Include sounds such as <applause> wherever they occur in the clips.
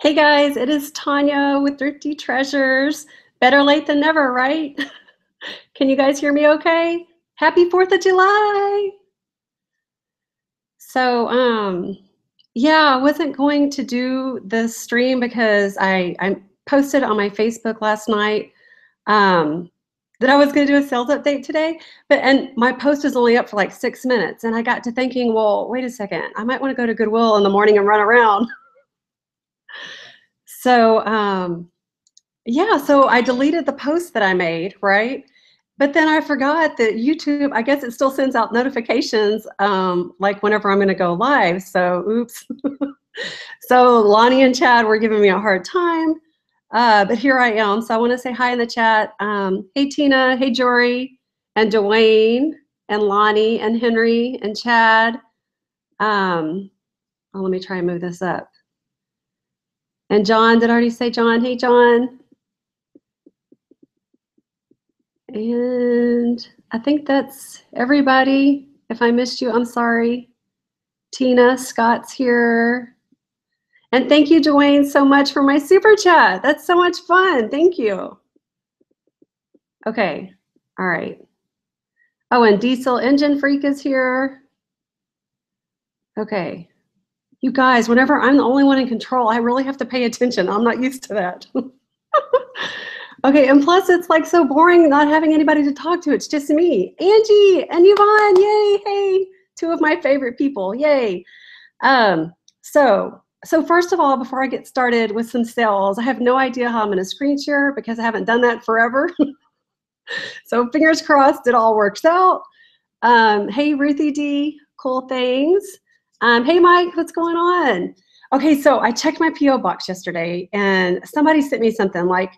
Hey guys, it is Tonya with Thrifty Treasures. Better late than never, right? <laughs> Can you guys hear me okay? Happy 4th of July! So, um, yeah, I wasn't going to do this stream because I, I posted on my Facebook last night um, that I was going to do a sales update today, but and my post was only up for like six minutes, and I got to thinking, well, wait a second, I might want to go to Goodwill in the morning and run around. <laughs> so um, yeah, so I deleted the post that I made, right? But then I forgot that YouTube, I guess it still sends out notifications um, like whenever I'm going to go live. So, oops. <laughs> so Lonnie and Chad were giving me a hard time. Uh, but here I am. So I want to say hi in the chat. Um, hey, Tina. Hey, Jory. And Dwayne. And Lonnie. And Henry. And Chad. Um, oh, let me try and move this up. And John. Did I already say John? Hey, John. And I think that's everybody. If I missed you, I'm sorry. Tina, Scott's here. And thank you, Dwayne, so much for my super chat. That's so much fun. Thank you. Okay. All right. Oh, and Diesel Engine Freak is here. Okay. You guys, whenever I'm the only one in control, I really have to pay attention. I'm not used to that. <laughs> okay, and plus it's like so boring not having anybody to talk to. It's just me, Angie and Yvonne. Yay! Hey, two of my favorite people. Yay! Um, so so first of all, before I get started with some sales, I have no idea how I'm going to screen share because I haven't done that forever. <laughs> so fingers crossed it all works out. Um, hey, Ruthie D, cool things. Um, hey, Mike, what's going on? Okay, so I checked my PO box yesterday and somebody sent me something like,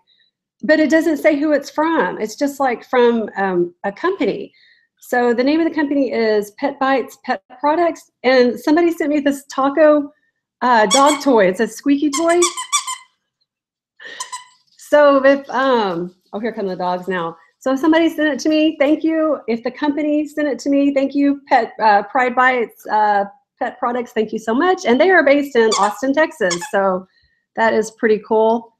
but it doesn't say who it's from. It's just like from um, a company. So the name of the company is Pet Bites Pet Products, and somebody sent me this taco uh, dog toy. It's a squeaky toy. So if, um, oh, here come the dogs now. So if somebody sent it to me, thank you. If the company sent it to me, thank you. Pet uh, Pride Bites uh, Pet Products, thank you so much. And they are based in Austin, Texas. So that is pretty cool.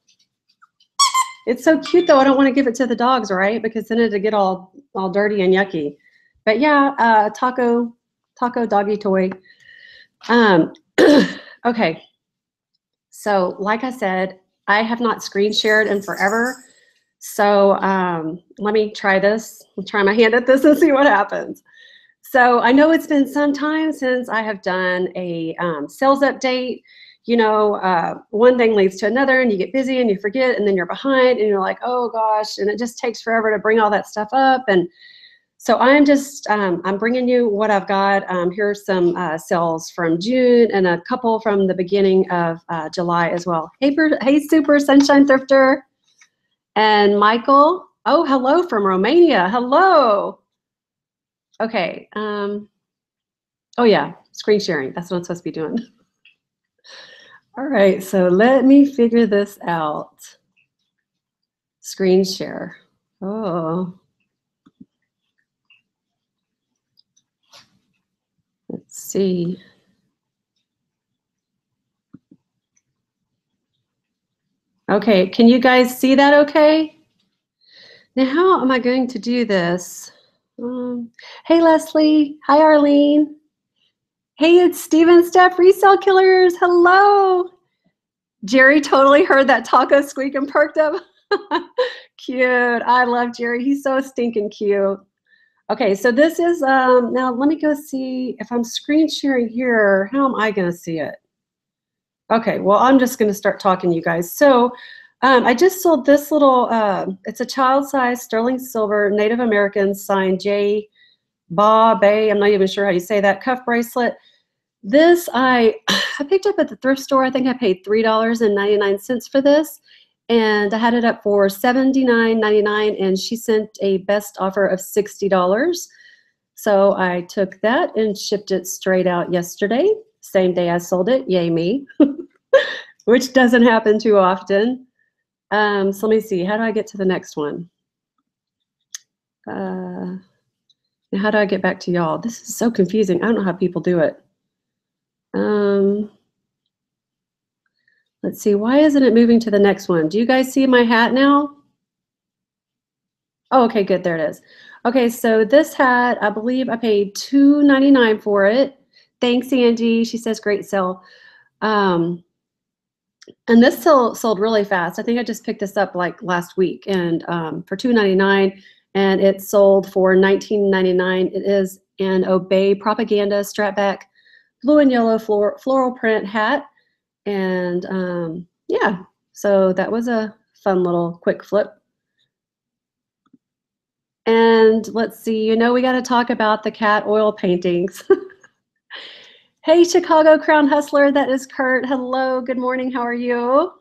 It's so cute though. I don't want to give it to the dogs, right? Because then it'd get all all dirty and yucky. But yeah, uh, taco taco doggy toy. Um, <clears throat> Okay, so like I said, I have not screen shared in forever. So um, let me try this. I'll try my hand at this and see what happens. So I know it's been some time since I have done a um, sales update. You know, uh, one thing leads to another and you get busy and you forget and then you're behind and you're like, oh gosh, and it just takes forever to bring all that stuff up. And so I'm just, um, I'm bringing you what I've got. Um, here are some uh, sales from June and a couple from the beginning of uh, July as well. Hey, hey, Super Sunshine Thrifter. And Michael, oh, hello from Romania. Hello. Okay. Um, oh, yeah, screen sharing. That's what I'm supposed to be doing. <laughs> All right, so let me figure this out. Screen share. Oh. Let's see. Okay, can you guys see that okay? Now, how am I going to do this? Um, hey, Leslie. Hi, Arlene. Hey, it's Steven Steph Resale Killers. Hello. Jerry totally heard that taco squeak and perked up. <laughs> cute. I love Jerry. He's so stinking cute. Okay, so this is, um, now let me go see if I'm screen sharing here, how am I gonna see it? Okay, well, I'm just gonna start talking to you guys. So um, I just sold this little, uh, it's a child size sterling silver Native American signed J. Ba Bay, I'm not even sure how you say that, cuff bracelet. This I, <sighs> I picked up at the thrift store. I think I paid $3.99 for this and I had it up for $79.99 and she sent a best offer of $60. So I took that and shipped it straight out yesterday, same day I sold it, yay me, <laughs> which doesn't happen too often. Um, so let me see, how do I get to the next one? Uh, how do I get back to y'all? This is so confusing. I don't know how people do it. Um, let's see, why isn't it moving to the next one? Do you guys see my hat now? Oh, okay, good, there it is. Okay, so this hat, I believe I paid $2.99 for it. Thanks, Angie. She says great sale. Um, and this sold, sold really fast. I think I just picked this up like last week and um, for $2.99 and it sold for $19.99. It is an Obey Propaganda Strapback blue and yellow floor, floral print hat. And um, yeah, so that was a fun little quick flip. And let's see, you know, we got to talk about the cat oil paintings. <laughs> hey, Chicago Crown Hustler, that is Kurt. Hello, good morning, how are you?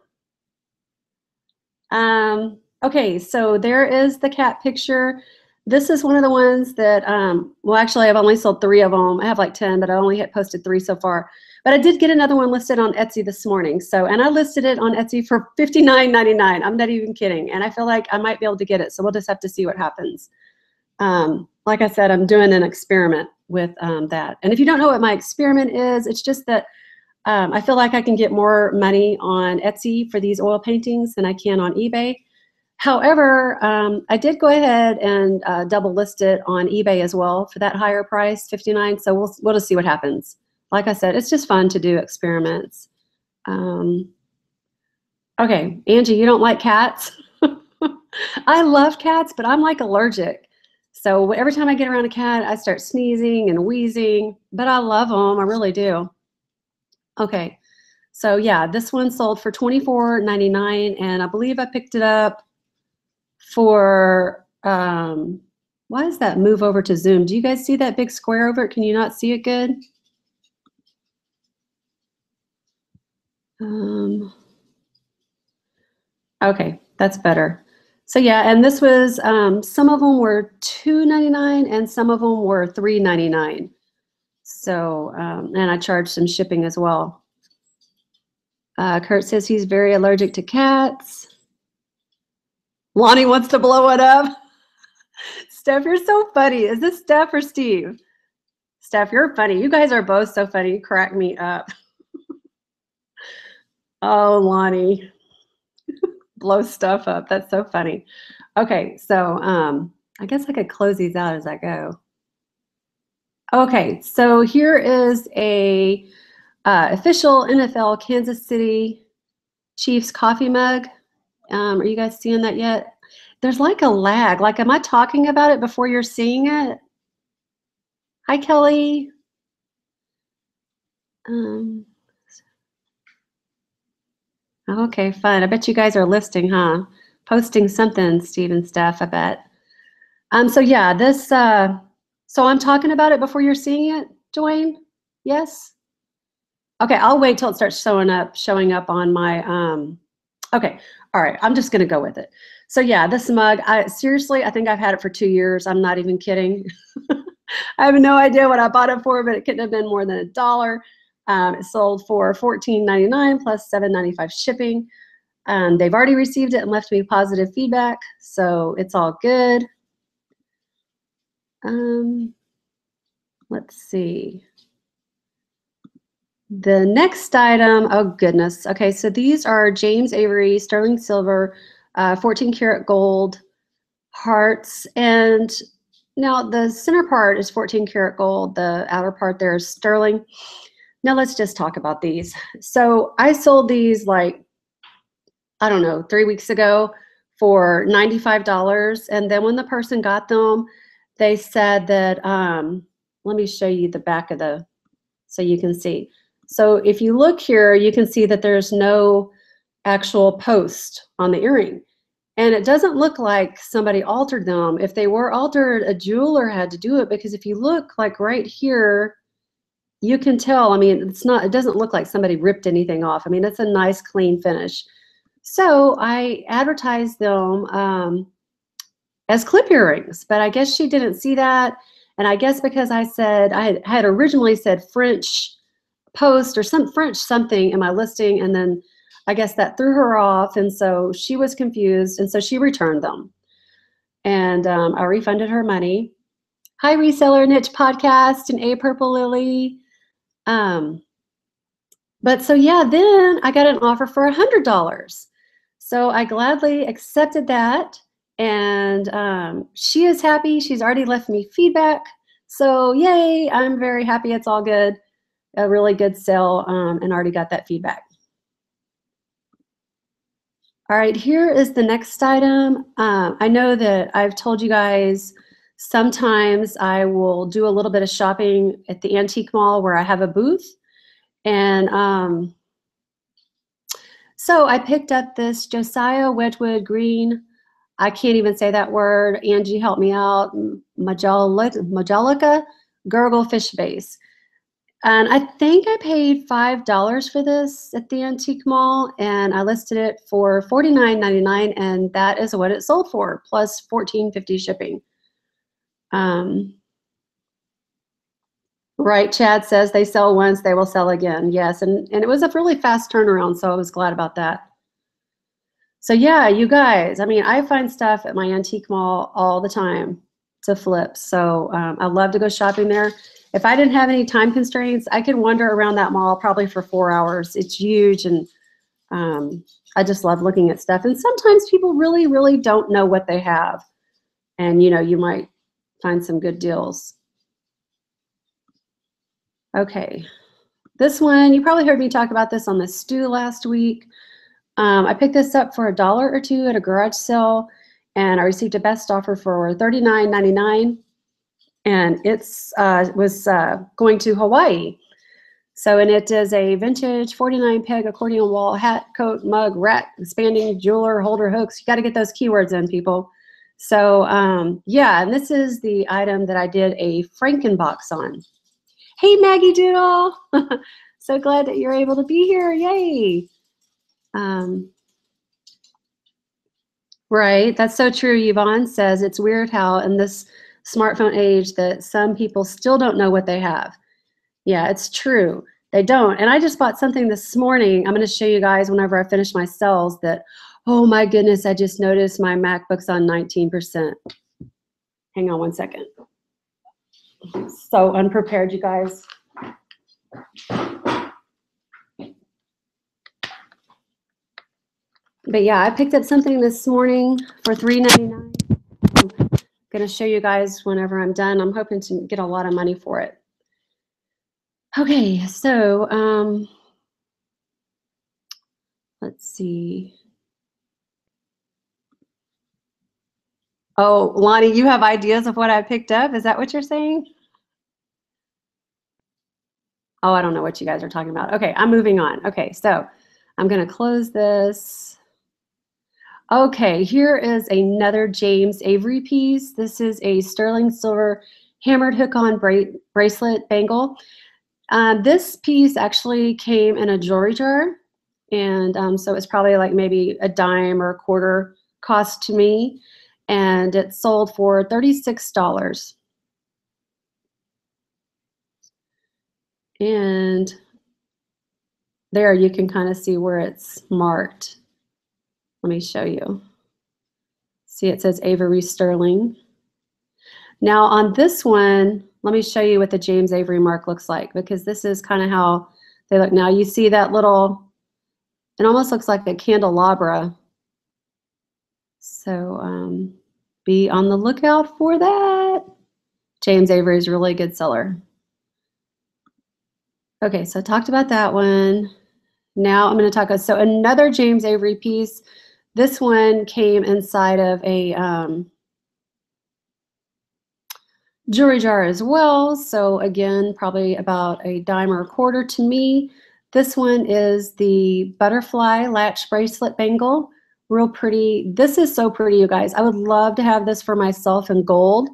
Um, okay, so there is the cat picture. This is one of the ones that, um, well, actually, I've only sold three of them. I have like 10, but I only had posted three so far. But I did get another one listed on Etsy this morning. So, and I listed it on Etsy for $59.99. I'm not even kidding. And I feel like I might be able to get it. So we'll just have to see what happens. Um, like I said, I'm doing an experiment with um, that. And if you don't know what my experiment is, it's just that um, I feel like I can get more money on Etsy for these oil paintings than I can on eBay. However, um, I did go ahead and uh, double list it on eBay as well for that higher price, 59. So we'll, we'll just see what happens like I said, it's just fun to do experiments. Um, okay, Angie, you don't like cats? <laughs> I love cats, but I'm like allergic. So every time I get around a cat, I start sneezing and wheezing, but I love them. I really do. Okay, so yeah, this one sold for $24.99, and I believe I picked it up for, um, why does that move over to Zoom? Do you guys see that big square over it? Can you not see it good? Um, okay, that's better. So yeah, and this was, um, some of them were $2.99 and some of them were $3.99. So, um, and I charged some shipping as well. Uh, Kurt says he's very allergic to cats. Lonnie wants to blow it up. <laughs> Steph, you're so funny. Is this Steph or Steve? Steph, you're funny. You guys are both so funny. You crack me up. <laughs> Oh, Lonnie. Blow stuff up. That's so funny. Okay, so um, I guess I could close these out as I go. Okay, so here is a uh, official NFL Kansas City Chiefs coffee mug. Um, are you guys seeing that yet? There's like a lag. Like, am I talking about it before you're seeing it? Hi, Kelly. Um, Okay, fun. I bet you guys are listing, huh? Posting something, Steve and Steph, I bet. Um, so yeah, this, uh, so I'm talking about it before you're seeing it, Dwayne? Yes? Okay, I'll wait till it starts showing up, showing up on my, um, okay, all right, I'm just gonna go with it. So yeah, this mug, I seriously, I think I've had it for two years. I'm not even kidding. <laughs> I have no idea what I bought it for, but it couldn't have been more than a dollar. Um, it sold for $14.99 plus $7.95 shipping. Um, they've already received it and left me positive feedback, so it's all good. Um, let's see. The next item, oh goodness. Okay, so these are James Avery sterling silver, uh, 14 karat gold hearts. And now the center part is 14 karat gold. The outer part there is sterling. Now let's just talk about these. So I sold these like, I don't know, three weeks ago for $95. And then when the person got them, they said that, um, let me show you the back of the, so you can see. So if you look here, you can see that there's no actual post on the earring. And it doesn't look like somebody altered them. If they were altered, a jeweler had to do it because if you look like right here, you can tell, I mean, it's not, it doesn't look like somebody ripped anything off. I mean, it's a nice clean finish. So I advertised them um, as clip earrings, but I guess she didn't see that. And I guess because I said, I had, originally said French post or some French something in my listing, and then I guess that threw her off. And so she was confused. And so she returned them. And um, I refunded her money. Hi, Reseller Niche Podcast and A Purple Lily. Um, but so yeah, then I got an offer for a hundred dollars. So I gladly accepted that, and um, she is happy. She's already left me feedback. So yay! I'm very happy. It's all good. A really good sale, um, and already got that feedback. All right, here is the next item. Um, I know that I've told you guys sometimes I will do a little bit of shopping at the antique mall where I have a booth. And um, so I picked up this Josiah Wedgwood Green. I can't even say that word. Angie, help me out. Majolica Gurgle Fish Base. And I think I paid $5 for this at the antique mall and I listed it for $49.99 and that is what it sold for plus $14.50 shipping. Um, right, Chad says they sell once, they will sell again. Yes, and, and it was a really fast turnaround, so I was glad about that. So yeah, you guys, I mean, I find stuff at my antique mall all the time to flip. So um, I love to go shopping there if I didn't have any time constraints, I could wander around that mall probably for four hours. It's huge and um, I just love looking at stuff. And sometimes people really, really don't know what they have. And you know, you might find some good deals. Okay, this one, you probably heard me talk about this on the stew last week. Um, I picked this up for a dollar or two at a garage sale and I received a best offer for $39.99 and it's uh, was uh, going to Hawaii. So, and it is a vintage 49 peg accordion wall, hat, coat, mug, rack, expanding jeweler, holder, hooks. You got to get those keywords in, people. So, um, yeah, and this is the item that I did a Frankenbox on. Hey, Maggie Doodle. <laughs> so glad that you're able to be here. Yay. Um, right, that's so true. Yvonne says it's weird how in this smartphone age that some people still don't know what they have. Yeah, it's true. They don't. And I just bought something this morning. I'm going to show you guys whenever I finish my cells that, oh my goodness, I just noticed my MacBook's on 19%. Hang on one second. So unprepared, you guys. But yeah, I picked up something this morning for $3.99 I'm going to show you guys whenever I'm done. I'm hoping to get a lot of money for it. Okay, so um, let's see. Oh, Lonnie, you have ideas of what I picked up? Is that what you're saying? Oh, I don't know what you guys are talking about. Okay, I'm moving on. Okay, so I'm going to close this. Okay, here is another James Avery piece. This is a sterling silver hammered hook-on bra bracelet bangle. Um, this piece actually came in a jewelry jar, and um, so it's probably like maybe a dime or a quarter cost to me, and it sold for $36. And there you can kind of see where it's marked. Let me show you. See, it says Avery Sterling. Now on this one, let me show you what the James Avery mark looks like because this is kind of how they look. Now you see that little, it almost looks like a candelabra. So um, be on the lookout for that. James Avery is really good seller. Okay, so I talked about that one. Now I'm going to talk about, so another James Avery piece this one came inside of a um, jewelry jar as well. So again, probably about a dime or a quarter to me. This one is the butterfly latch bracelet bangle. Real pretty. This is so pretty, you guys. I would love to have this for myself in gold,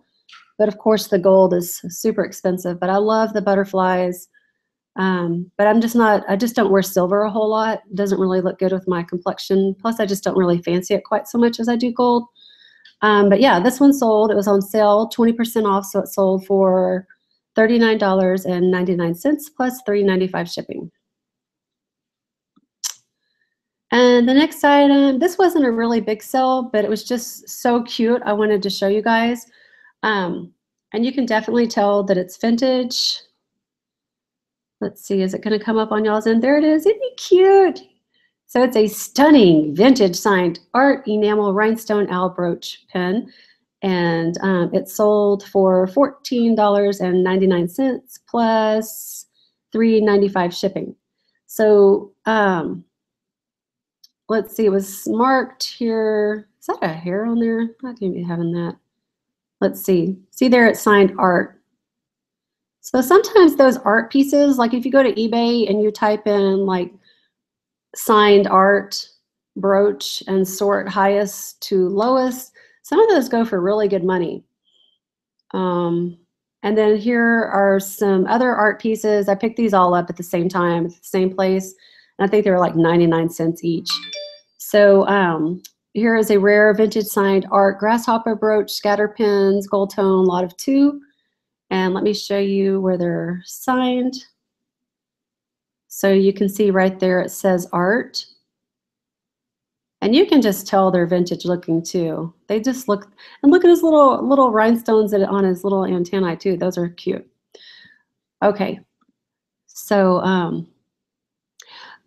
but of course the gold is super expensive. But I love the butterflies. Um, but I'm just not, I just don't wear silver a whole lot. It doesn't really look good with my complexion. Plus, I just don't really fancy it quite so much as I do gold. Um, but yeah, this one sold. It was on sale, 20% off, so it sold for $39.99 plus $3.95 shipping. And the next item, this wasn't a really big sale, but it was just so cute. I wanted to show you guys. Um, and you can definitely tell that it's vintage. Let's see, is it gonna come up on y'all's end? There it is, isn't it cute? So it's a stunning vintage signed art enamel rhinestone owl brooch pen. And um, it sold for $14.99 plus $3.95 shipping. So um, let's see, it was marked here. Is that a hair on there? I can't be having that. Let's see. See there, it's signed art. So sometimes those art pieces, like if you go to eBay and you type in like signed art brooch and sort highest to lowest, some of those go for really good money. Um, and then here are some other art pieces. I picked these all up at the same time, at the same place. And I think they were like 99 cents each. So um, here is a rare vintage signed art grasshopper brooch, scatter pins, gold tone, lot of two. And let me show you where they're signed. So you can see right there it says art. And you can just tell they're vintage looking too. They just look, and look at his little little rhinestones on his little antennae too. Those are cute. Okay, so um,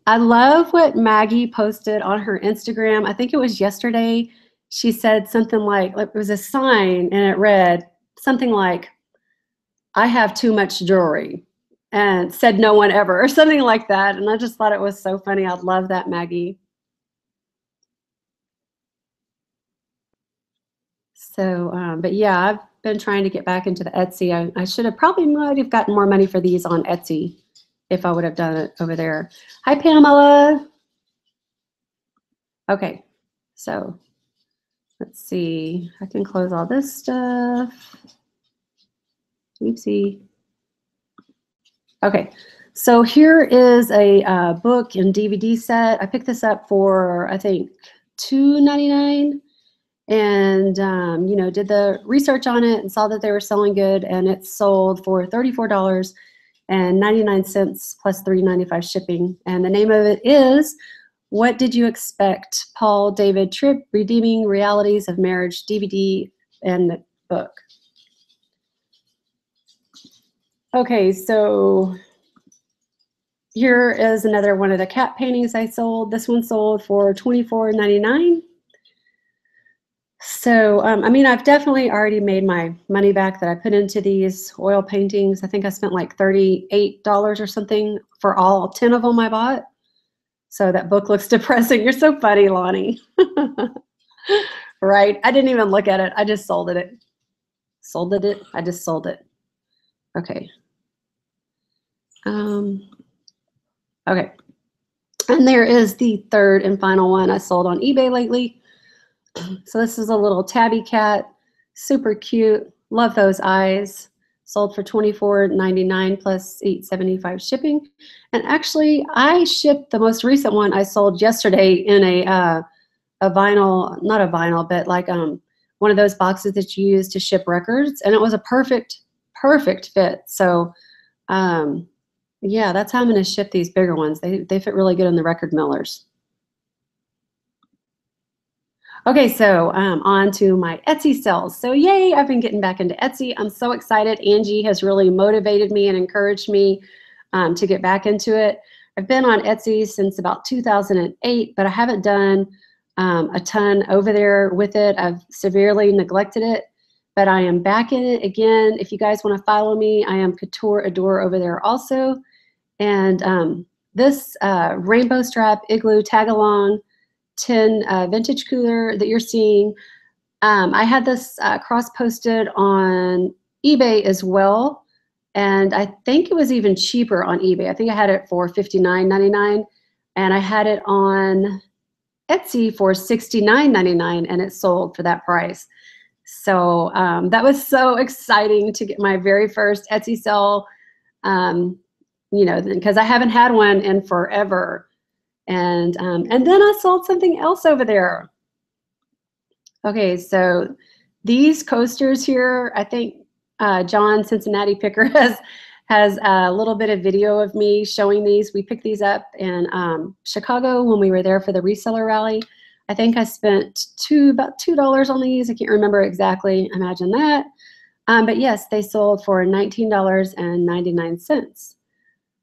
I love what Maggie posted on her Instagram. I think it was yesterday. She said something like, it was a sign and it read something like, I have too much jewelry and said no one ever or something like that. And I just thought it was so funny. I love that, Maggie. So, um, but yeah, I've been trying to get back into the Etsy. I, I should have probably might have gotten more money for these on Etsy if I would have done it over there. Hi, Pamela. Okay, so let's see. I can close all this stuff. Oopsie. Okay, so here is a uh, book and DVD set. I picked this up for, I think, $2.99 and, um, you know, did the research on it and saw that they were selling good and it sold for $34 and 99 cents plus 3.95 shipping. And the name of it is What Did You Expect? Paul David Tripp, Redeeming Realities of Marriage DVD and book. Okay, so here is another one of the cat paintings I sold. This one sold for $24.99. So, um, I mean, I've definitely already made my money back that I put into these oil paintings. I think I spent like $38 or something for all 10 of them I bought. So that book looks <laughs> depressing. You're so funny, Lonnie. <laughs> right? I didn't even look at it. I just sold it. Sold it. I just sold it. Okay. Um, okay. And there is the third and final one I sold on eBay lately. So this is a little tabby cat, super cute. Love those eyes. Sold for $24.99 plus $8.75 shipping. And actually, I shipped the most recent one I sold yesterday in a uh, a vinyl, not a vinyl, but like um one of those boxes that you use to ship records, and it was a perfect perfect fit. So um, yeah, that's how I'm going to ship these bigger ones. They, they fit really good in the record mailers. Okay, so um, on to my Etsy sales. So yay, I've been getting back into Etsy. I'm so excited. Angie has really motivated me and encouraged me um, to get back into it. I've been on Etsy since about 2008, but I haven't done um, a ton over there with it. I've severely neglected it but I am back in it again. If you guys want to follow me, I am Couture Adore over there also. And um, this uh, rainbow strap igloo tag along tin uh, vintage cooler that you're seeing, um, I had this uh, cross posted on eBay as well. And I think it was even cheaper on eBay. I think I had it for $59.99 and I had it on Etsy for $69.99 and it sold for that price. So um, that was so <laughs> exciting to get my very first Etsy sale, um, you know, because I haven't had one in forever. And, um, and then I sold something else over there. Okay, so these coasters here, I think uh, John Cincinnati Picker <laughs> has has a little bit of video of me showing these. We picked these up in um, Chicago when we were there for the reseller rally. I think I spent two about two dollars on these. I can't remember exactly. Imagine that. Um, but yes, they sold for nineteen dollars and ninety nine cents.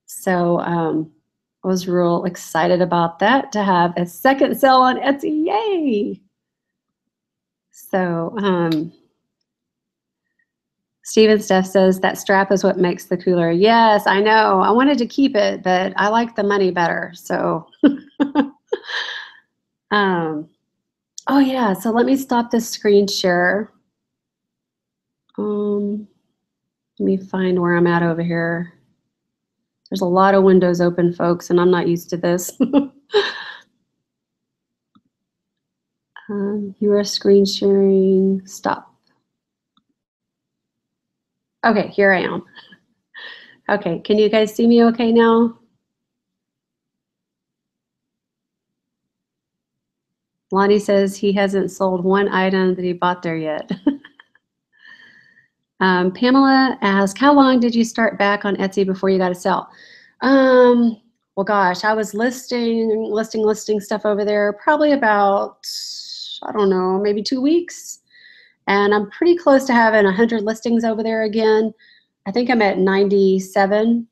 So um, was real excited about that to have a second sale on Etsy. Yay! So um, Steven Steph says that strap is what makes the cooler. Yes, I know. I wanted to keep it, but I like the money better. So, <laughs> um, oh yeah. So let me stop this screen share. Um, let me find where I'm at over here. There's a lot of windows open, folks, and I'm not used to this. <laughs> um, you are screen sharing. Stop. Okay, here I am. Okay, can you guys see me okay now? Lonnie says he hasn't sold one item that he bought there yet. <laughs> um, Pamela asks, how long did you start back on Etsy before you got a sell? Um, well, gosh, I was listing, listing, listing stuff over there probably about, I don't know, maybe two weeks. And I'm pretty close to having 100 listings over there again. I think I'm at 97.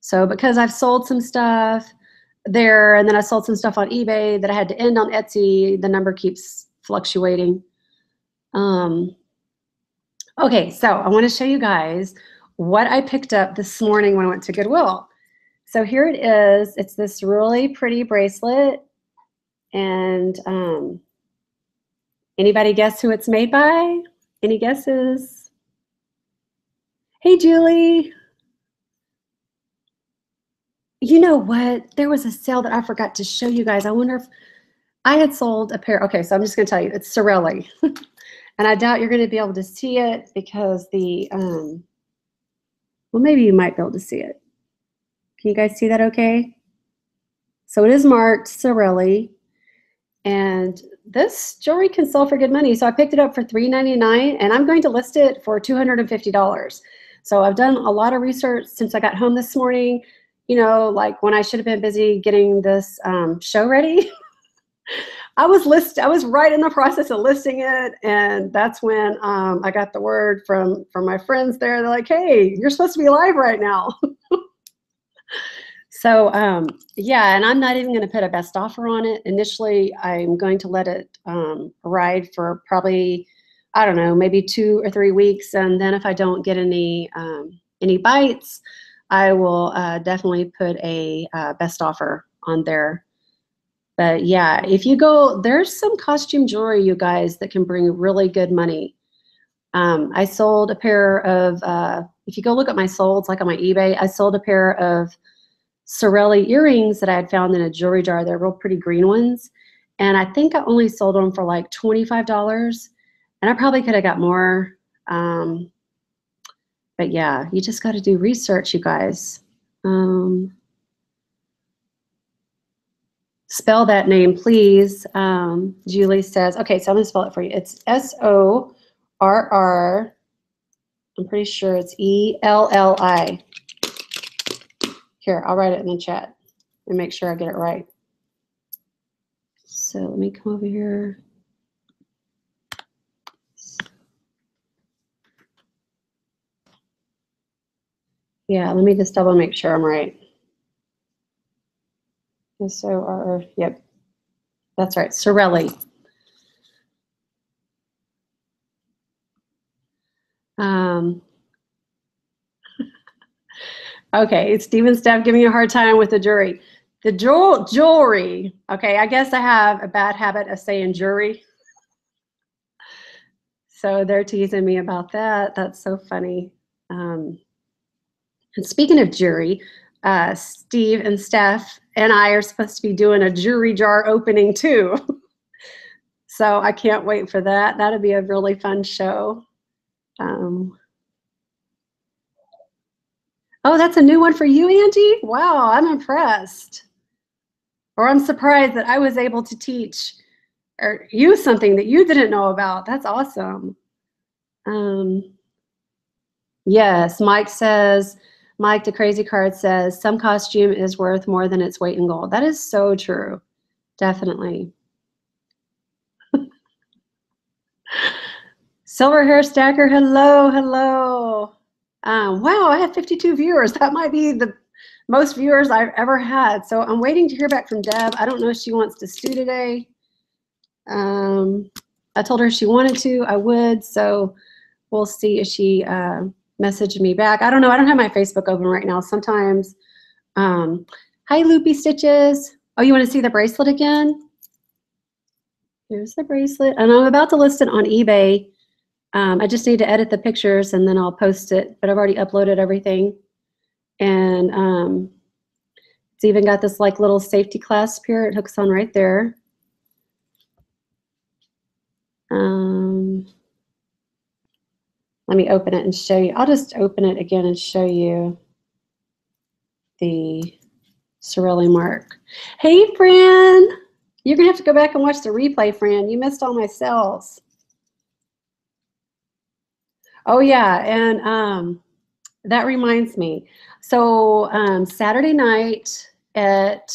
So because I've sold some stuff there and then I sold some stuff on eBay that I had to end on Etsy, the number keeps fluctuating. Um, okay, so I want to show you guys what I picked up this morning when I went to Goodwill. So here it is. It's this really pretty bracelet. And um, Anybody guess who it's made by? Any guesses? Hey, Julie. You know what? There was a sale that I forgot to show you guys. I wonder if I had sold a pair. Okay, so I'm just going to tell you. It's Sorrelli. <laughs> and I doubt you're going to be able to see it because the, um, well, maybe you might be able to see it. Can you guys see that okay? So it is marked Sorrelli. And this jewelry can sell for good money. So I picked it up for $3.99 and I'm going to list it for $250. So I've done a lot of research since I got home this morning, you know, like when I should have been busy getting this um, show ready. <laughs> I was list I was right in the process of listing it, and that's when um, I got the word from from my friends there. They're like, "Hey, you're supposed to be live right now." <laughs> So um, yeah, and I'm not even going to put a best offer on it. Initially, I'm going to let it um, ride for probably, I don't know, maybe two or three weeks, and then if I don't get any um, any bites, I will uh, definitely put a uh, best offer on there. But yeah, if you go, there's some costume jewelry, you guys, that can bring really good money. Um, I sold a pair of, uh, if you go look at my solds, like on my eBay, I sold a pair of Sorrelli earrings that I had found in a jewelry jar. They're real pretty green ones. And I think I only sold them for like $25. And I probably could have got more. Um, but yeah, you just got to do research, you guys. Um, spell that name, please. Um, Julie says, okay, so I'm to spell it for you. It's S O R R. I'm pretty sure it's E L L I. Here, I'll write it in the chat and make sure I get it right. So let me come over here. Yeah, let me just double make sure I'm right. S-O-R, yep, that's right, Sorrelli. Um, <laughs> Okay, it's Steven Steph giving you a hard time with the jury. The jewel jewelry. Okay, I guess I have a bad habit of saying jury. So they're teasing me about that. That's so funny. Um, and speaking of jury, uh, Steve and Steph and I are supposed to be doing a jury jar opening too. <laughs> so I can't wait for that. That'll be a really fun show. Um, Oh, that's a new one for you, Angie? Wow, I'm impressed. Or I'm surprised that I was able to teach or use something that you didn't know about. That's awesome. Um, yes, Mike says, Mike the Crazy Card says, some costume is worth more than its weight in gold. That is so true. Definitely. <laughs> Silver Hair Stacker, hello, hello. Um, wow, I have 52 viewers. That might be the most viewers I've ever had. So I'm waiting to hear back from Deb. I don't know if she wants to stew today. Um, I told her she wanted to, I would. So we'll see if she uh, messaged me back. I don't know. I don't have my Facebook open right now. Sometimes. Um, hi, Loopy Stitches. Oh, you want to see the bracelet again? Here's the bracelet. And I'm about to list it on eBay. Um, I just need to edit the pictures and then I'll post it. But I've already uploaded everything. And um, it's even got this like little safety clasp here. It hooks on right there. Um, let me open it and show you. I'll just open it again and show you the Sorrelli mark. Hey, Fran. You're going to have to go back and watch the replay, Fran. You missed all my cells. Oh, yeah. And um, that reminds me. So um, Saturday night at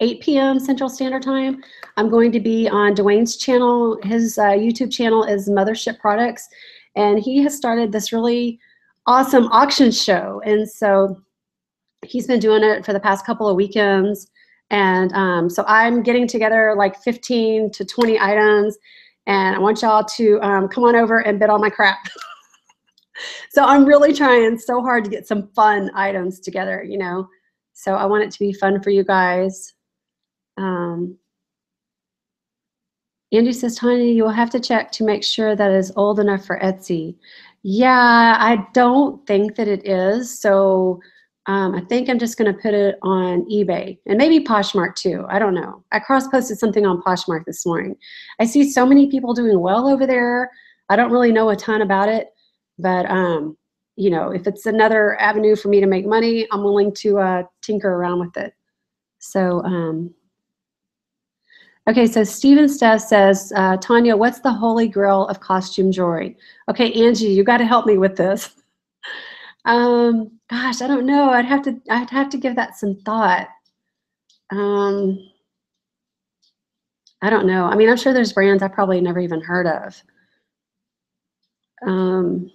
8 p.m. Central Standard Time, I'm going to be on Dwayne's channel. His uh, YouTube channel is Mothership Products, and he has started this really awesome auction show. And so he's been doing it for the past couple of weekends. And um, so I'm getting together like 15 to 20 items, and I want y'all to um, come on over and bid on my crap. <laughs> so I'm really trying so hard to get some fun items together, you know. So I want it to be fun for you guys. Um, Andy says, Tonya, you will have to check to make sure that is old enough for Etsy. Yeah, I don't think that it is. So um, I think I'm just going to put it on eBay and maybe Poshmark too. I don't know. I cross posted something on Poshmark this morning. I see so many people doing well over there. I don't really know a ton about it. But, um, you know, if it's another avenue for me to make money, I'm willing to uh, tinker around with it. So, um, okay, so Stephen Steph says, uh, Tonya, what's the holy grail of costume jewelry? Okay, Angie, you got to help me with this. <laughs> um, gosh, I don't know. I'd have to, I'd have to give that some thought. Um, I don't know. I mean, I'm sure there's brands I probably never even heard of. Um,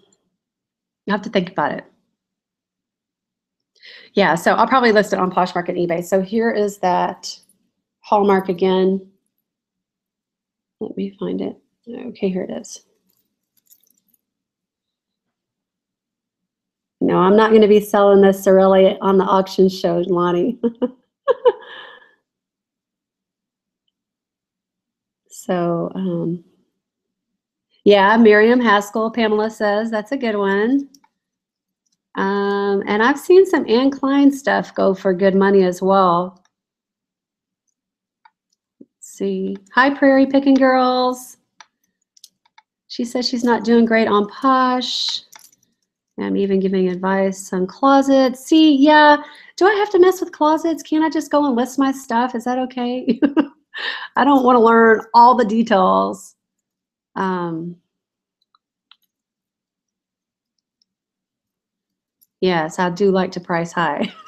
you have to think about it. Yeah, so I'll probably list it on Poshmark and eBay. So here is that hallmark again. Let me find it. Okay, here it is. No, I'm not going to be selling this Sorrelli on the auction show, Lonnie. <laughs> so, um, yeah, Miriam Haskell, Pamela says, that's a good one. Um, and I've seen some Anne Klein stuff go for good money as well. See. Hi, Prairie Picking Girls. She says she's not doing great on Posh. I'm even giving advice on closets. See, yeah, do I have to mess with closets? Can't I just go and list my stuff? Is that okay? <laughs> I don't want to learn all the details. Um, yes, I do like to price high. <laughs>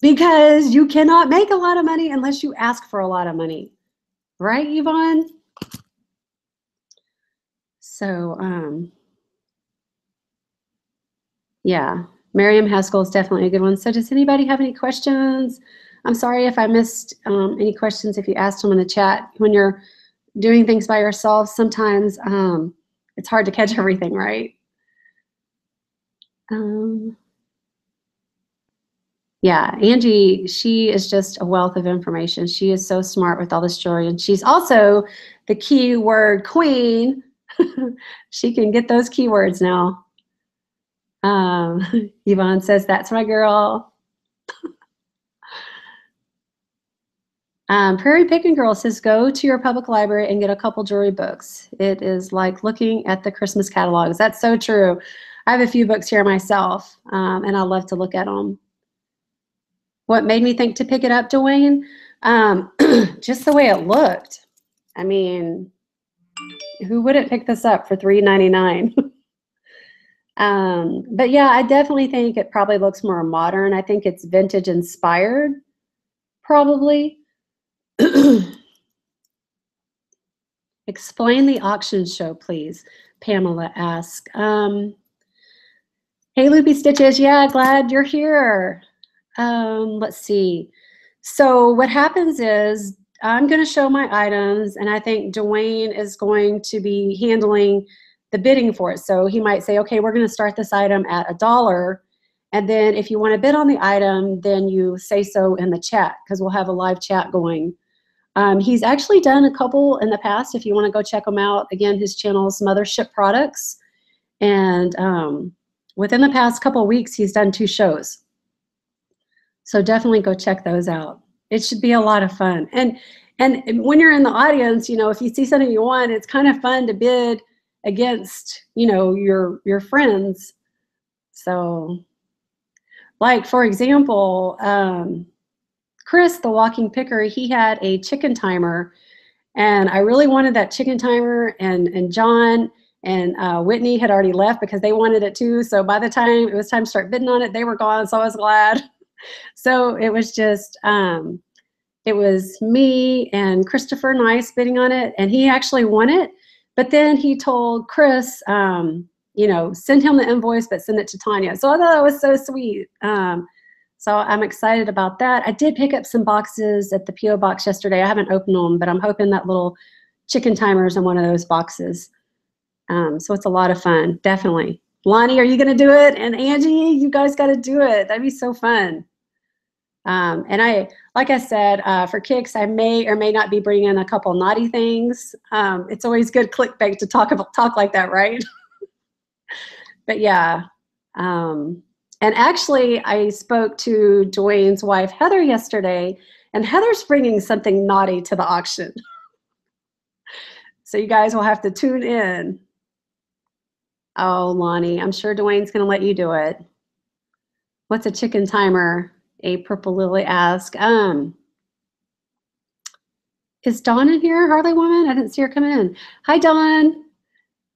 because you cannot make a lot of money unless you ask for a lot of money. Right, Yvonne? So, um, yeah, Miriam Haskell is definitely a good one. So does anybody have any questions? I'm sorry if I missed um, any questions if you asked them in the chat. When you're doing things by yourself, sometimes um, it's hard to catch <laughs> everything, right? Um, yeah, Angie, she is just a wealth of information. She is so smart with all this jewelry, and she's also the keyword queen. <laughs> she can get those keywords now. Um, <laughs> Yvonne says, that's my girl. <laughs> Um, Prairie Picking Girl says, go to your public library and get a couple jewelry books. It is like looking at the Christmas catalogs. That's so true. I have a few books here myself, um, and I love to look at them. What made me think to pick it up, Dwayne? Um, <clears throat> just the way it looked. I mean, who wouldn't pick this up for $3.99? <laughs> um, but yeah, I definitely think it probably looks more modern. I think it's vintage inspired, probably. <clears throat> Explain the auction show, please, Pamela asked. Um, Hey, Loopy Stitches. Yeah, glad you're here. Um, let's see. So what happens is I'm going to show my items, and I think Dwayne is going to be handling the bidding for it. So he might say, okay, we're going to start this item at a dollar. And then if you want to bid on the item, then you say so in the chat because we'll have a live chat going. Um, he's actually done a couple in the past. If you want to go check them out, again, his channel is Mothership Products. And um, within the past couple weeks, he's done two shows. So definitely go check those out. It should be a lot of fun. And and when you're in the audience, you know, if you see something you want, it's kind of fun to bid against, you know, your your friends. So like for example, um, Chris, the walking picker, he had a chicken timer and I really wanted that chicken timer and, and John and uh, Whitney had already left because they wanted it too. So by the time it was time to start bidding on it, they were gone. So I was glad. <laughs> so it was just, um, it was me and Christopher Nice bidding on it and he actually won it. But then he told Chris, um, you know, send him the invoice, but send it to Tonya. So I thought that was so sweet. Um, so I'm excited about that. I did pick up some boxes at the PO box yesterday. I haven't opened them, but I'm hoping that little chicken timers in one of those boxes. Um, so it's a lot of fun, definitely. Lonnie, are you going to do it? And Angie, you guys got to do it. That'd be so fun. Um, and I, like I said, uh, for kicks, I may or may not be bringing a couple naughty things. Um, it's always good clickbait to talk about talk like that, right? <laughs> but yeah. Um, and actually, I spoke to Dwayne's wife, Heather, yesterday, and Heather's bringing something naughty to the auction. <laughs> so you guys will have to tune in. Oh, Lonnie, I'm sure Dwayne's going to let you do it. What's a chicken timer? A Purple Lily asked. Um, is Dawn in here, Harley Woman? I didn't see her come in. Hi, Dawn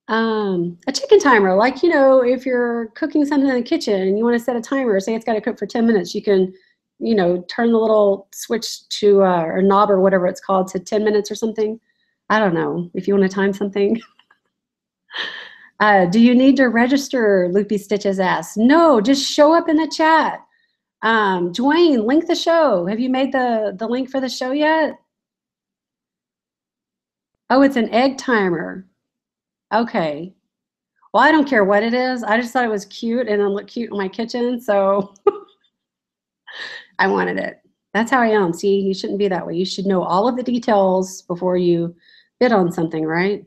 um, a chicken timer. Like, you know, if you're cooking something in the kitchen and you want to set a timer, say it's got to cook for 10 minutes, you can, you know, turn the little switch to, uh, or knob or whatever it's called to 10 minutes or something. I don't know if you want to time something. <laughs> uh, do you need to register, Loopy Stitches asked. No, just show up in the chat. Um, Dwayne, link the show. Have you made the, the link for the show yet? Oh, it's an egg timer. Okay. Well, I don't care what it is. I just thought it was cute and it looked cute in my kitchen, so <laughs> I wanted it. That's how I am. See, you shouldn't be that way. You should know all of the details before you bid on something, right?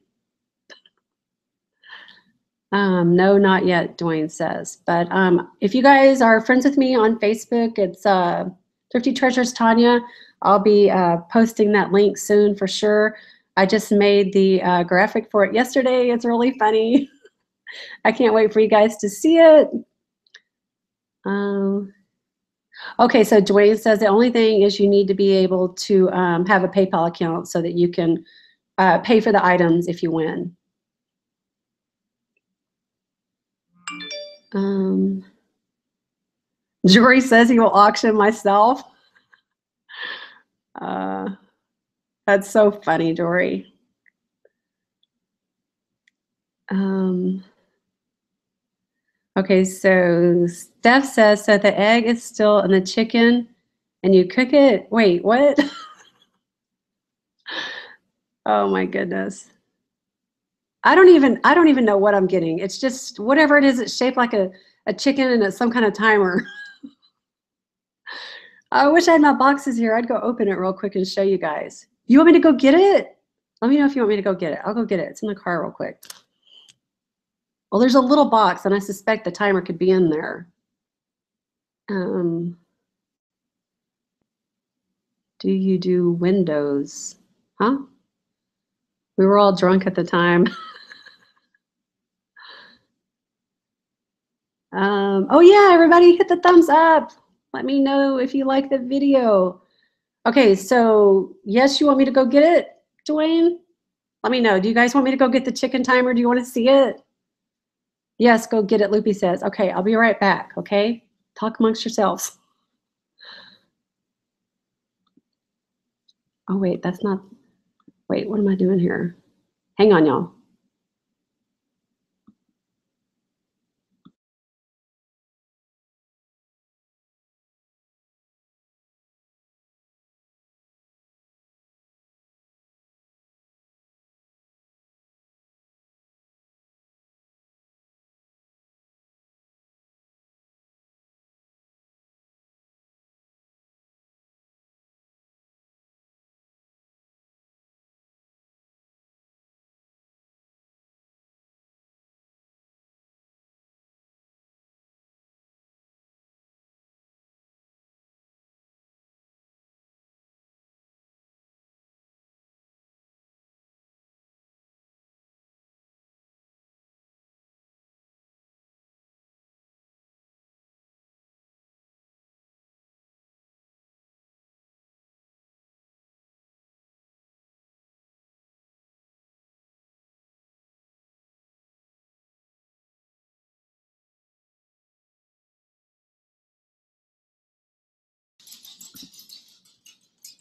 Um, no, not yet, Dwayne says. But um, if you guys are friends with me on Facebook, it's uh, Thrifty Treasures Tonya. I'll be uh, posting that link soon for sure. I just made the uh, graphic for it yesterday. It's really funny. <laughs> I can't wait for you guys to see it. Um, okay, so Dwayne says the only thing is you need to be able to um, have a PayPal account so that you can uh, pay for the items if you win. Um, Jory says he will auction myself. Uh, that's so funny, Dory. Um, okay, so Steph says, so the egg is still in the chicken and you cook it? Wait, what? <laughs> oh my goodness. I don't even I don't even know what I'm getting. It's just whatever it is, it's shaped like a, a chicken and it's some kind of timer. <laughs> I wish I had my boxes here. I'd go open it real quick and show you guys. You want me to go get it? Let me know if you want me to go get it. I'll go get it. It's in the car real quick. Well, there's a little box, and I suspect the timer could be in there. Um, do you do Windows? Huh? We were all drunk at the time. <laughs> um, oh yeah, everybody hit the thumbs up. Let me know if you like the video. Okay, so yes, you want me to go get it, Dwayne? Let me know. Do you guys want me to go get the chicken timer? Do you want to see it? Yes, go get it, Loopy says. Okay, I'll be right back, okay? Talk amongst yourselves. Oh, wait, that's not, wait, what am I doing here? Hang on, y'all.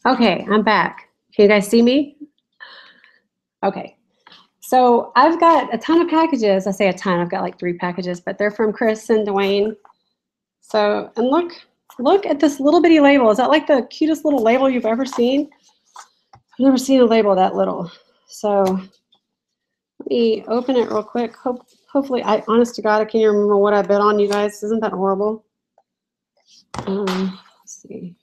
Okay, I'm back. Can you guys see me? Okay. So I've got a ton of packages. I say a ton, I've got like three packages, but they're from Chris and Dwayne. So, and look, look at this little bitty label. Is that like the cutest little label you've ever seen? I've never seen a label that little. So let me open it real quick. Hope, hopefully, I honest to God, I can't remember what I bet on you guys. Isn't that horrible? Um, let's see.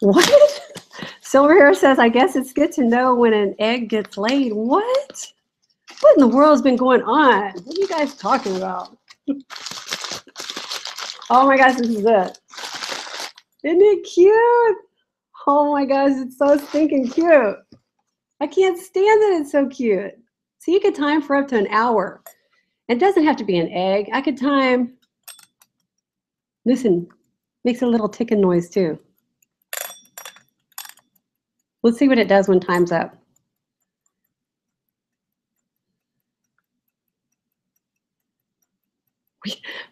What? <laughs> Silver Hair says, I guess it's good to know when an egg gets laid. What? What in the world has been going on? What are you guys talking about? <laughs> oh my gosh, this is it. Isn't it cute? Oh my gosh, it's so stinking cute. I can't stand that it's so cute. So you could time for up to an hour. It doesn't have to be an egg. I could time, listen, makes a little ticking noise too. Let's see what it does when time's up.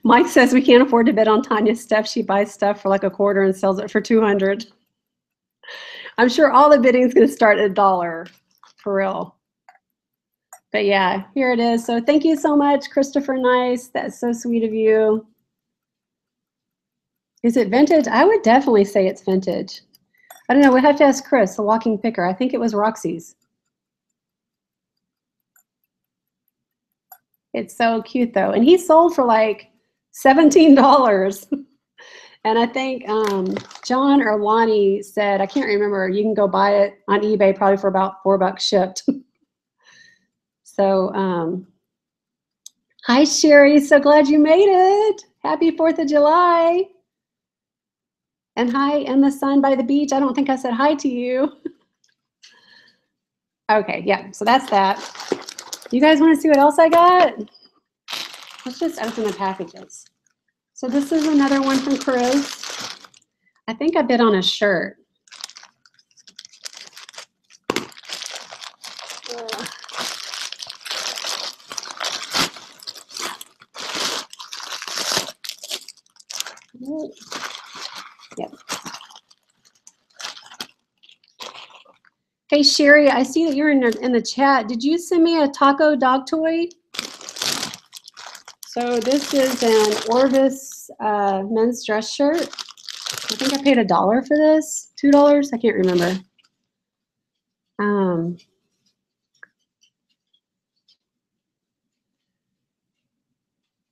Mike says we can't afford to bid on Tonya's stuff. She buys stuff for like a quarter and sells it for 200. I'm sure all the bidding is going to start at a dollar, for real. But yeah, here it is. So thank you so much, Christopher Nice. That's so sweet of you. Is it vintage? I would definitely say it's vintage. I don't know. We have to ask Chris, the walking picker. I think it was Roxy's. It's so cute though. And he sold for like $17. <laughs> and I think um, John or Lonnie said, I can't remember, you can go buy it on eBay probably for about four bucks shipped. <laughs> so, um, hi Sherry, so glad you made it. Happy 4th of July. And hi, in the sun by the beach. I don't think I said hi to you. okay, yeah, so that's that. You guys want to see what else I got? Let's just open the packages. So this is another one from Chris. I think I bid on a shirt. Hey, Sherry, I see that you're in the, in the chat. Did you send me a taco dog toy? So this is an Orvis uh, men's dress shirt. I think I paid a dollar for this. Two dollars? I can't remember. Um,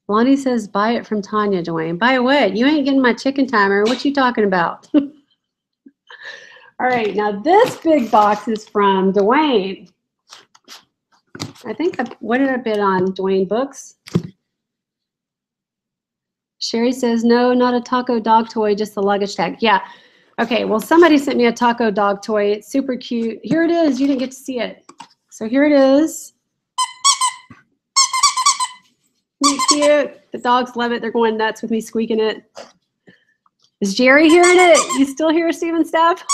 Lonnie says, buy it from Tonya, Dwayne. Buy what? You ain't getting my chicken timer. What you talking about? <laughs> All right, now this big box is from Dwayne. I think, I, what did I bid on? Dwayne Books? Sherry says, no, not a taco dog toy, just the luggage tag. Yeah. Okay, well, somebody sent me a taco dog toy. It's super cute. Here it is. You didn't get to see it. So here it is. Isn't it cute? The dogs love it. They're going nuts with me squeaking it. Is Jerry hearing it? You still hear Steven Steph?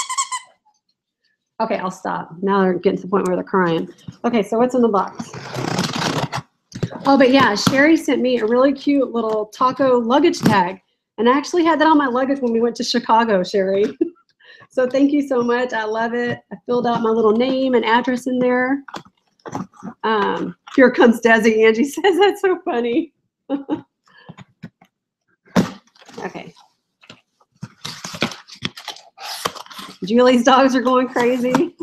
Okay, I'll stop. Now they're getting to the point where they're crying. Okay, so what's in the box? Oh, but yeah, Sherry sent me a really cute little taco luggage tag. And I actually had that on my luggage when we went to Chicago, Sherry. <laughs> so thank you so much. I love it. I filled out my little name and address in there. Um, here comes Desi. Angie <laughs> says that's so funny. <laughs> okay. Julie's dogs are going crazy.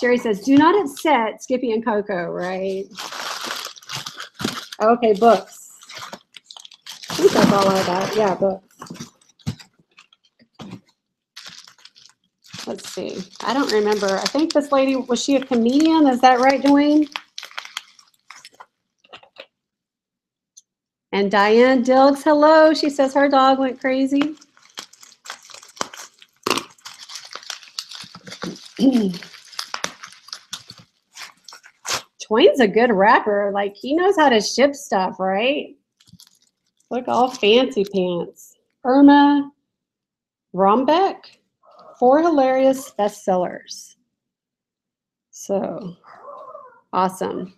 Sherry says, do not upset Skippy and Coco, right? Okay, books. I think that's all I got. Yeah, books. Let's see. I don't remember. I think this lady, was she a comedian? Is that right, Dwayne? And Diane Dilks, hello. She says her dog went crazy. <clears throat> Dwayne's a good wrapper. Like he knows how to ship stuff, right? Look, all fancy pants. Erma Bombeck, four hilarious bestsellers. So awesome.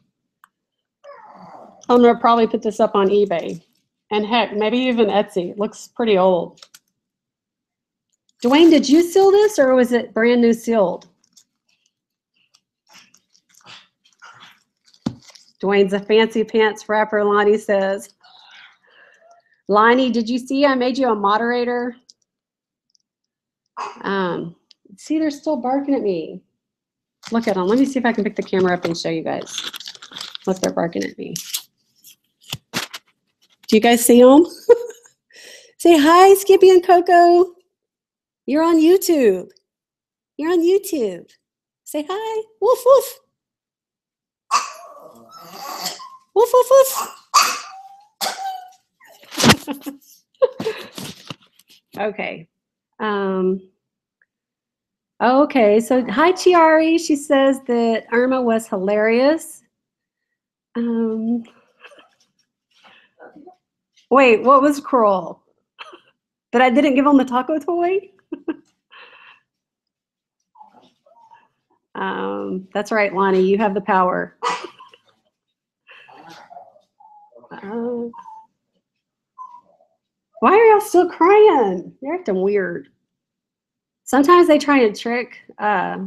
I'm gonna probably put this up on eBay. And heck, maybe even Etsy. Looks pretty old. Dwayne, did you seal this or was it brand new sealed? Dwayne's a fancy pants wrapper, Lonnie says. Lonnie, did you see I made you a moderator? Um, see, they're still barking at me. Look at them. Let me see if I can pick the camera up and show you guys. Look, they're barking at me. Do you guys see them? <laughs> Say hi, Skippy and Coco. You're on YouTube. You're on YouTube. Say hi. Woof, woof. Woof, woof, woof. okay. Um, okay, so hi, Chiari. She says that Erma was hilarious. Um, wait, what was cruel? That I didn't give him the taco toy? <laughs> um, that's right, Lonnie, you have the power. Uh, why are y'all still crying? You're acting weird. Sometimes they try and trick uh,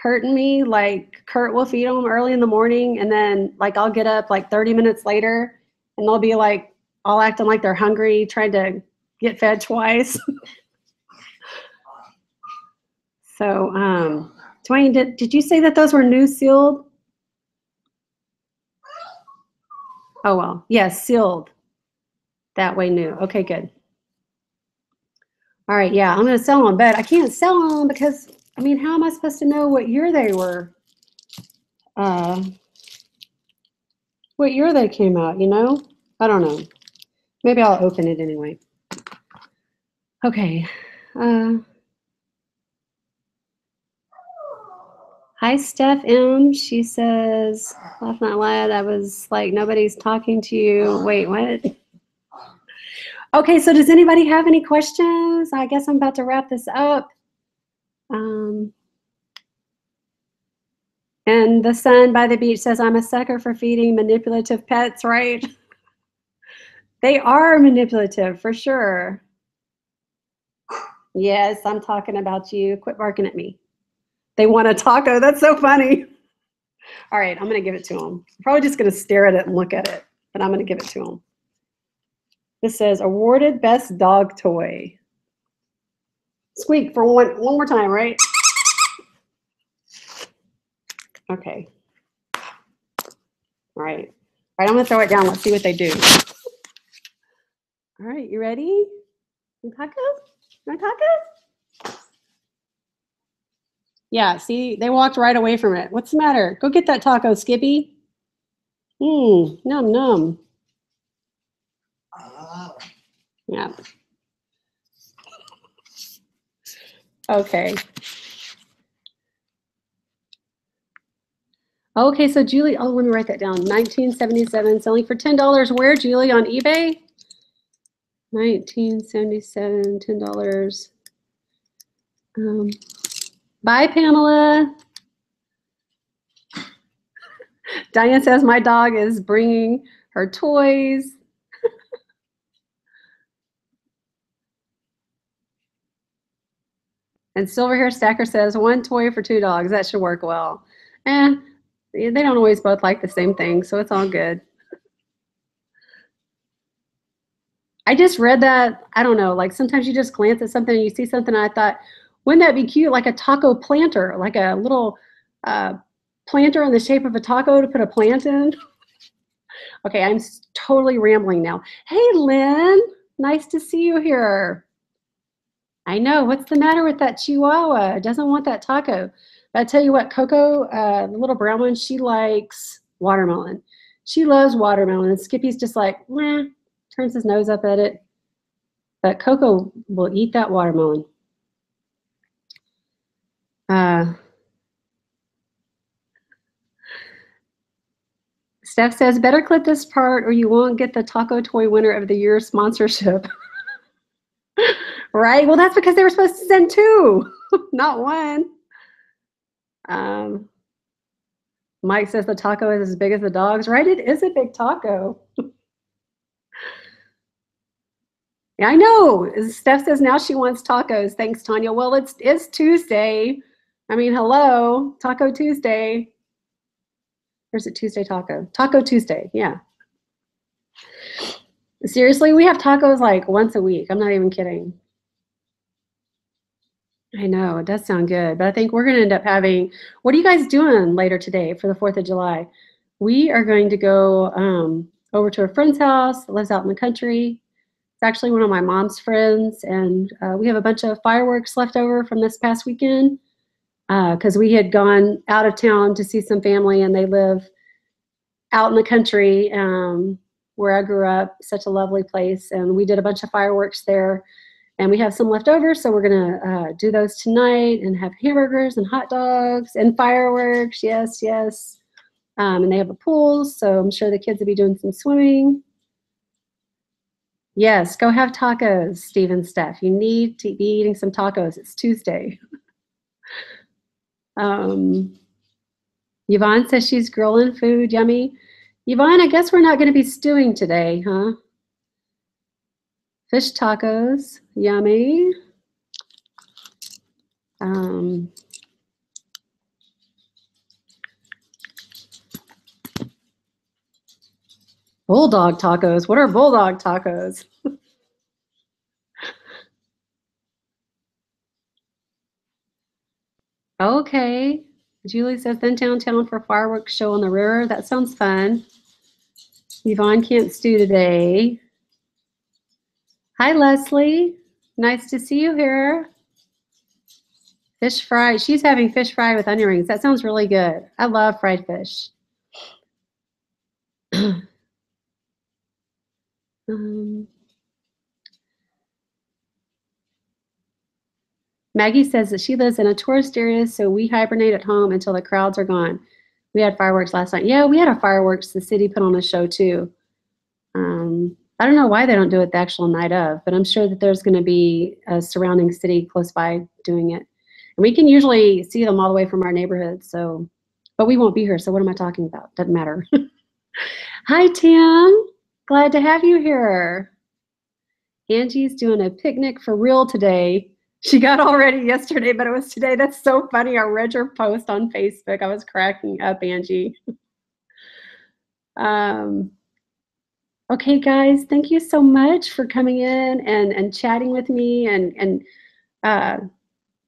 Kurt and me. Like Kurt will feed them early in the morning, and then like I'll get up like 30 minutes later, and they'll be like all acting like they're hungry, trying to get fed twice. <laughs> so, um, Dwayne, did, did you say that those were new sealed? Oh, well, yes, sealed. That way new. Okay, good. All right, yeah, I'm going to sell them, but I can't sell them because, I mean, how am I supposed to know what year they were? Uh, what year they came out, you know? I don't know. Maybe I'll open it anyway. Okay. Uh, hi, Steph M. She says, laugh not loud. I was like, nobody's talking to you. Wait, what? Okay, so does anybody have any questions? I guess I'm about to wrap this up. Um, and the sun by the beach says, I'm a sucker for feeding manipulative pets, right? <laughs> they are manipulative for sure. Yes, I'm talking about you. Quit barking at me. They want a taco. That's so funny. All right, I'm going to give it to them. Probably just going to stare at it and look at it, but I'm going to give it to them. This says awarded best dog toy. Squeak for one one more time, right? Okay. All right. All right, I'm gonna throw it down. Let's see what they do. All right, you ready? You taco? You want taco? Yeah, see, they walked right away from it. What's the matter? Go get that taco, Skippy. Mmm, num num. Yeah. Okay. Okay, so Julie, oh, let me write that down. 1977, selling for $10. Where, Julie, on eBay? 1977, $10. Um, bye, Pamela. Diane says my dog is bringing her toys. <laughs> and Silver Hair Stacker says one toy for two dogs. That should work well. Eh, they don't always both like the same thing, so it's all good. I just read that, I don't know, like sometimes you just glance at something and you see something and I thought, wouldn't that be cute? Like a taco planter, like a little uh, planter in the shape of a taco to put a plant in. <laughs> okay, I'm totally rambling now. Hey, Lynn, nice to see you here. I know, what's the matter with that Chihuahua? It doesn't want that taco. But I tell you what, Coco, uh, the little brown one, she likes watermelon. She loves watermelon. Skippy's just like, turns his nose up at it. But Coco will eat that watermelon. Uh, Steph says, better clip this part or you won't get the Taco Toy Winner of the Year sponsorship. <laughs> right? Well, that's because they were supposed to send two, <laughs> not one. Um, Mike says the taco is as big as the dogs, right? It is a big taco. <laughs> yeah, I know. Steph says now she wants tacos. Thanks, Tonya. Well, it's it's Tuesday. I mean, hello, Taco Tuesday. Where's it Tuesday taco? Taco Tuesday, yeah. Seriously, we have tacos like once a week. I'm not even kidding. I know, it does sound good, but I think we're going to end up having, what are you guys doing later today for the 4th of July? We are going to go um, over to a friend's house that lives out in the country. It's actually one of my mom's friends, and uh, we have a bunch of fireworks left over from this past weekend because uh, we had gone out of town to see some family, and they live out in the country um, where I grew up, such a lovely place, and we did a bunch of fireworks there and we have some left over, so we're gonna uh, do those tonight and have hamburgers and hot dogs and fireworks. Yes, yes. Um, and they have a pool, so I'm sure the kids will be doing some swimming. Yes, go have tacos, Steve and Steph. You need to be eating some tacos. It's Tuesday. <laughs> um, Yvonne says she's grilling food. Yummy. Yvonne, I guess we're not going to be stewing today, huh? Fish tacos, yummy. Um, bulldog tacos. What are bulldog tacos? <laughs> okay. Julie says, then downtown for fireworks show on the river. That sounds fun. Yvonne can't stew today. Hi, Leslie. Nice to see you here. Fish fry. She's having fish fry with onion rings. That sounds really good. I love fried fish. <clears throat> um, Maggie says that she lives in a tourist area, so we hibernate at home until the crowds are gone. We had fireworks last night. Yeah, we had a fireworks. The city put on a show too. Um, I don't know why they don't do it the actual night of, but I'm sure that there's going to be a surrounding city close by doing it. And we can usually see them all the way from our neighborhood. So, but we won't be here. So what am I talking about? Doesn't matter. <laughs> Hi, Tim. Glad to have you here. Angie's doing a picnic for real today. She got all ready yesterday, but it was today. That's so funny. I read your post on Facebook. I was cracking up, Angie. um, Okay, guys, thank you so much for coming in and, and chatting with me and, and uh,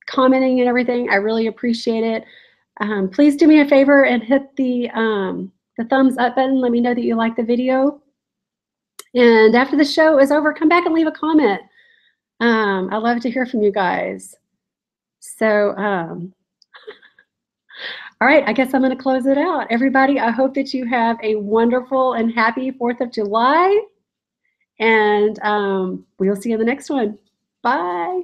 commenting and everything. I really appreciate it. Um, please do me a favor and hit the, um, the thumbs up button. Let me know that you like the video. And after the show is over, come back and leave a comment. Um, I love to hear from you guys. So um, all right, I guess I'm going to close it out. Everybody, I hope that you have a wonderful and happy 4th of July. And um, we'll see you in the next one. Bye.